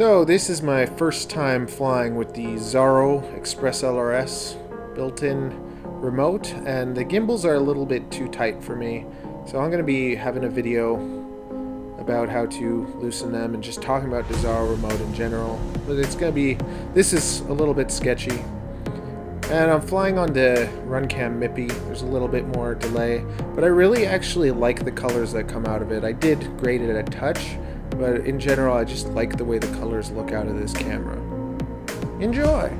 So this is my first time flying with the Zorro Express LRS built-in remote and the gimbals are a little bit too tight for me. So I'm going to be having a video about how to loosen them and just talking about the Zorro remote in general. But it's going to be this is a little bit sketchy. And I'm flying on the Runcam MIPI there's a little bit more delay but I really actually like the colors that come out of it. I did grade it a touch but in general, I just like the way the colors look out of this camera. Enjoy!